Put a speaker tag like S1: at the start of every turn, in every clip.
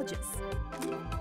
S1: Gorgeous.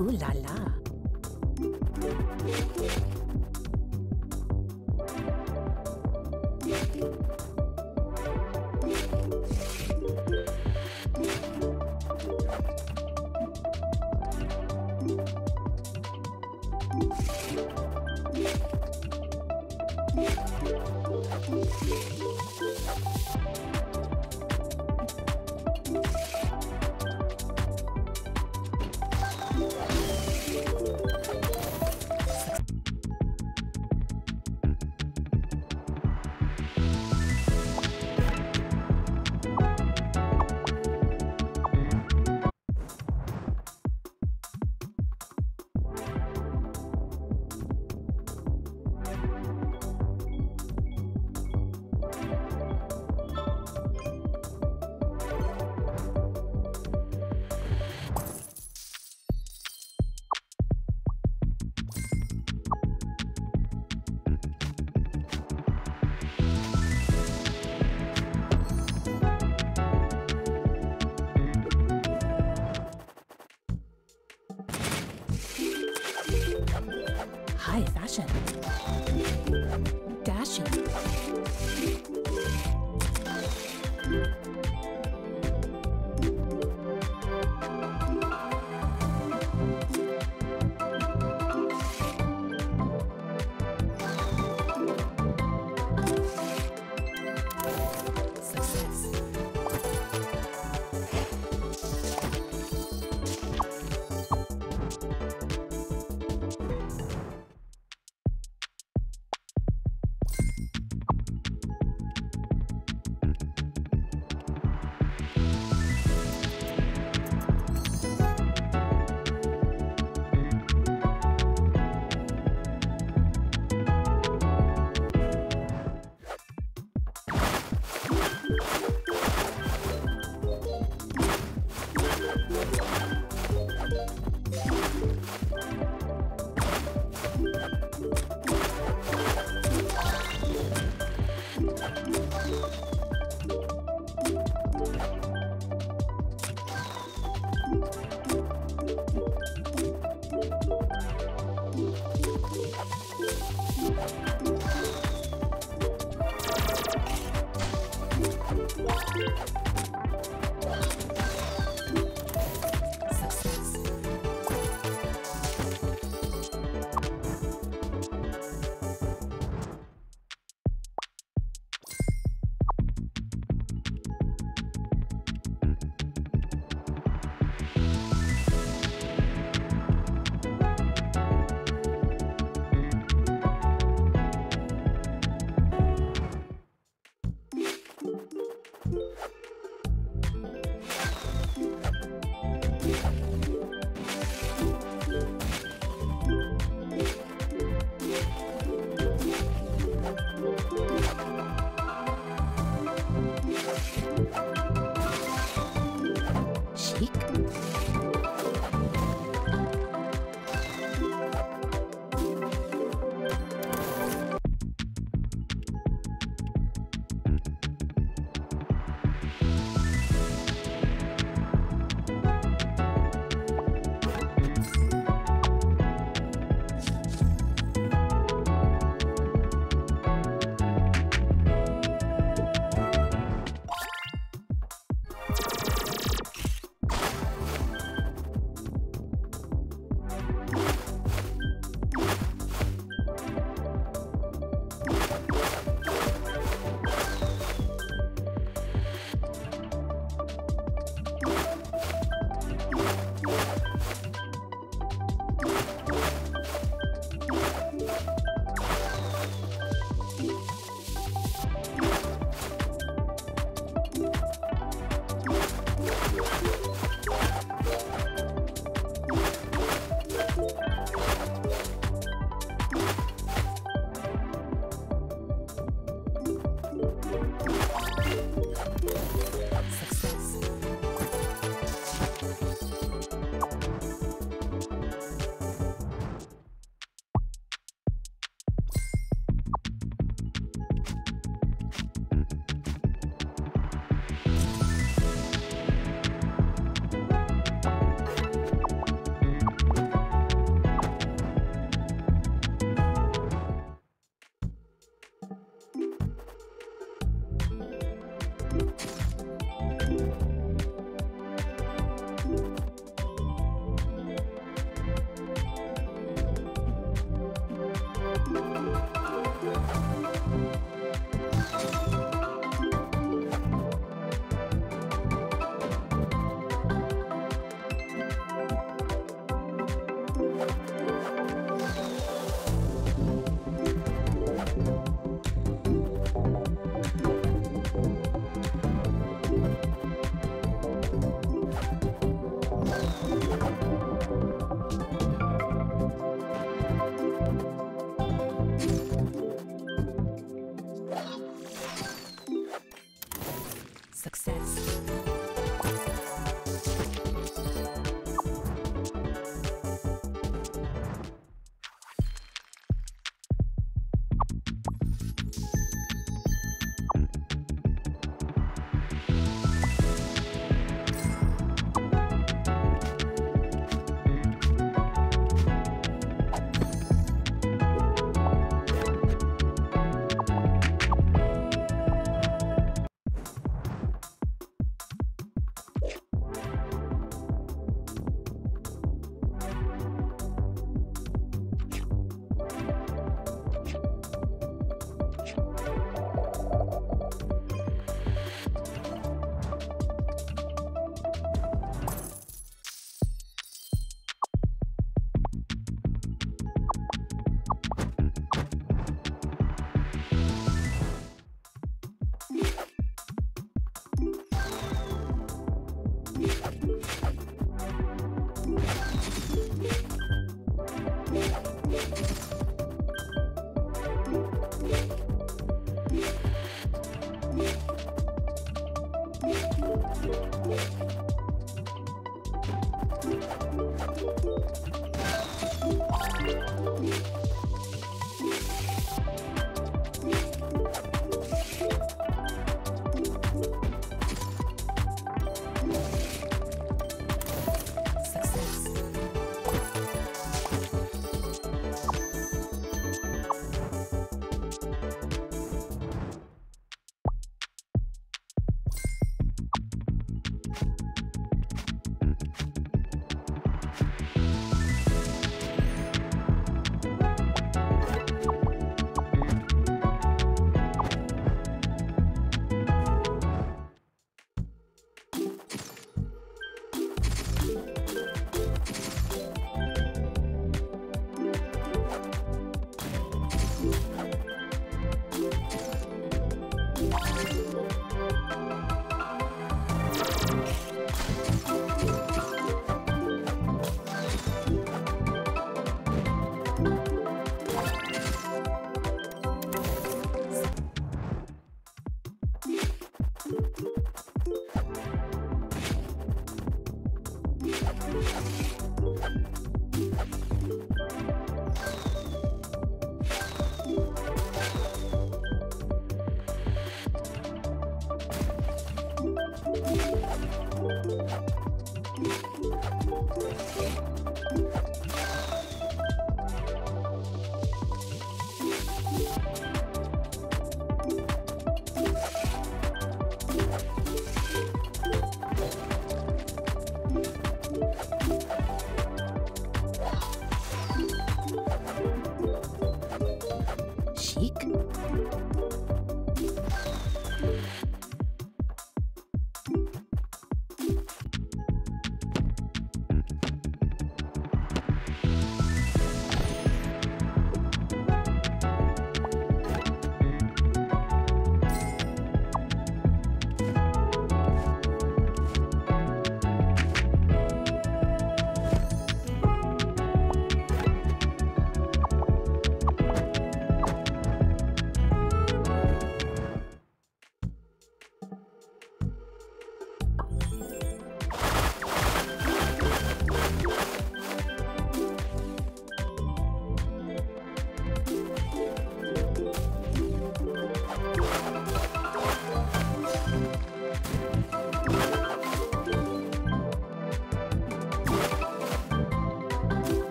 S1: Ooh la la.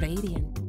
S1: Radiant.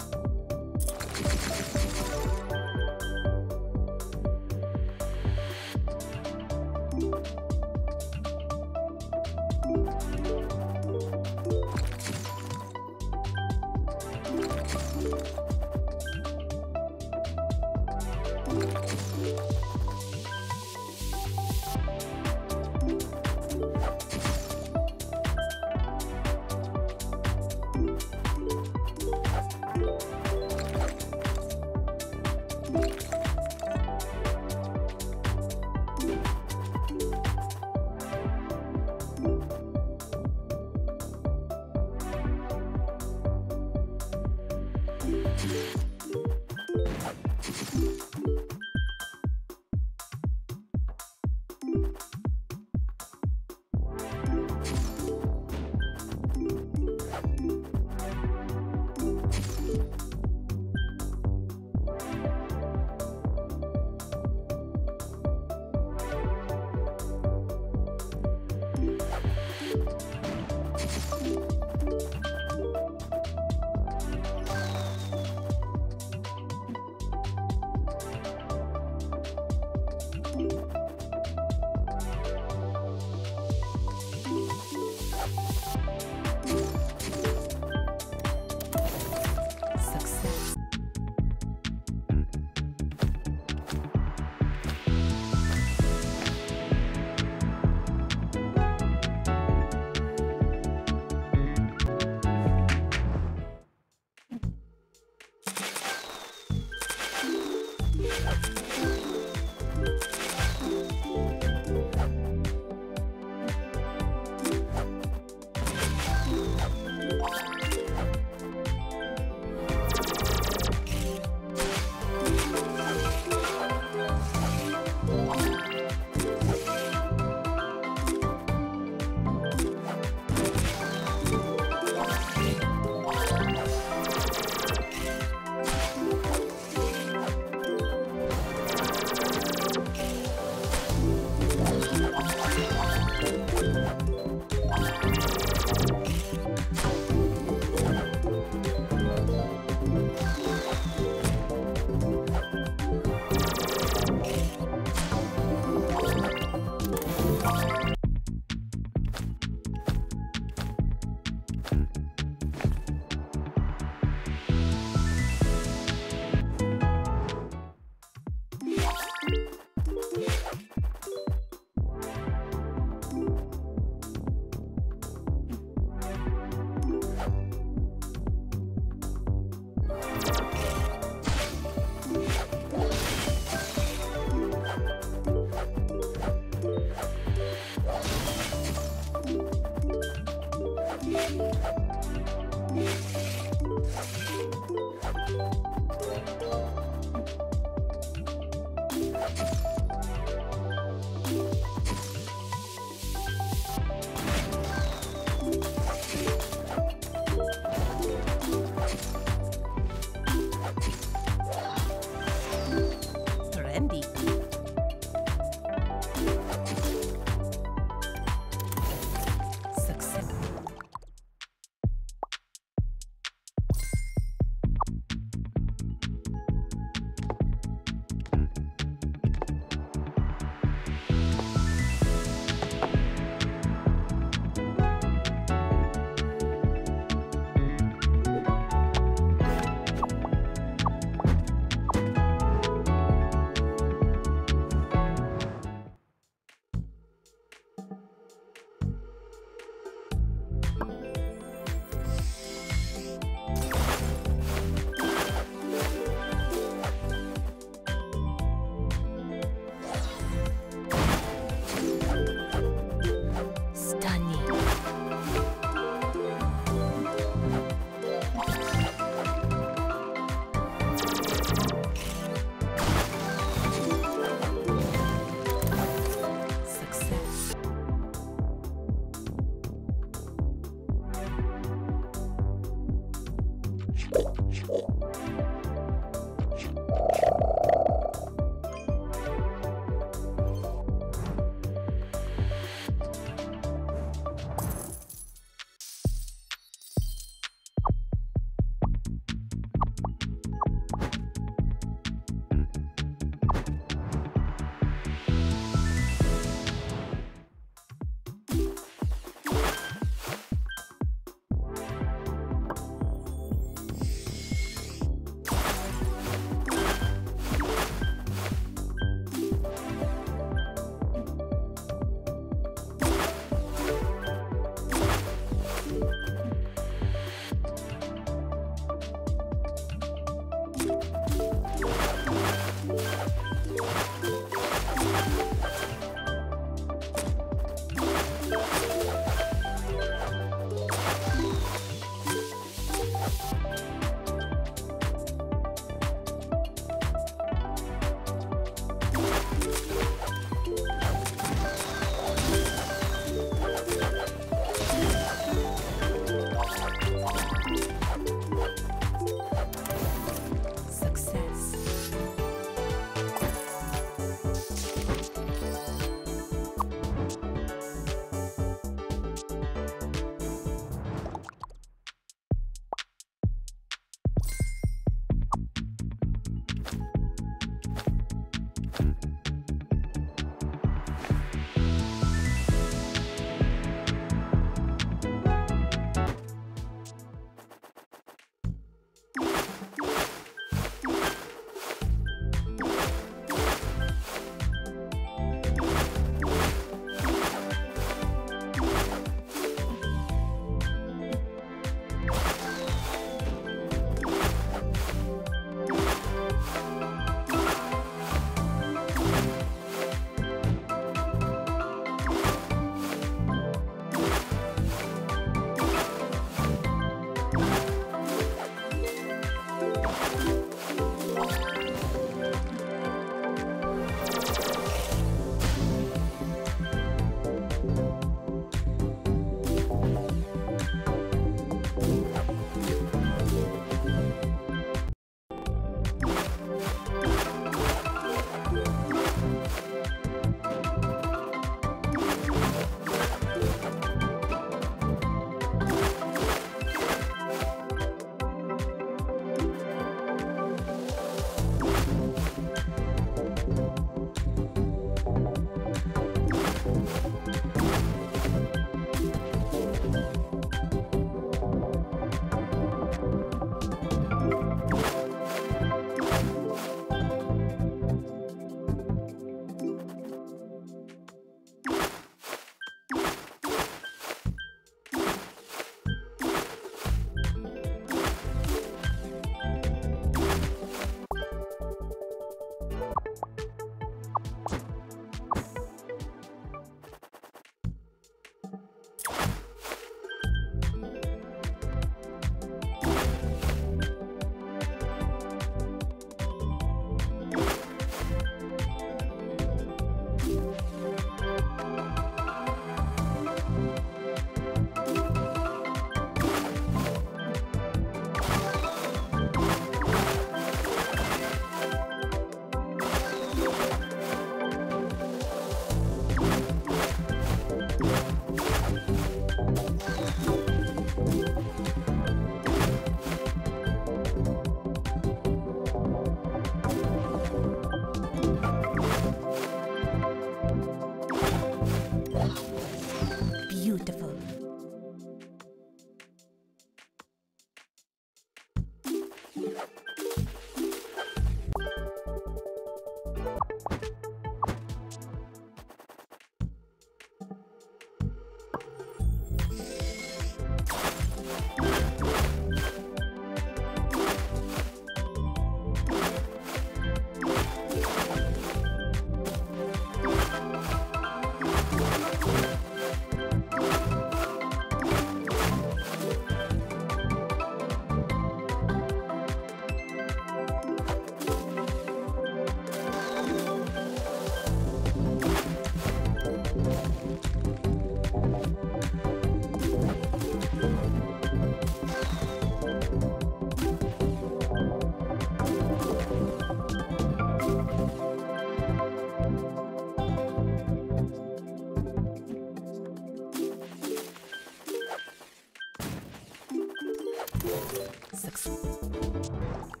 S1: Success.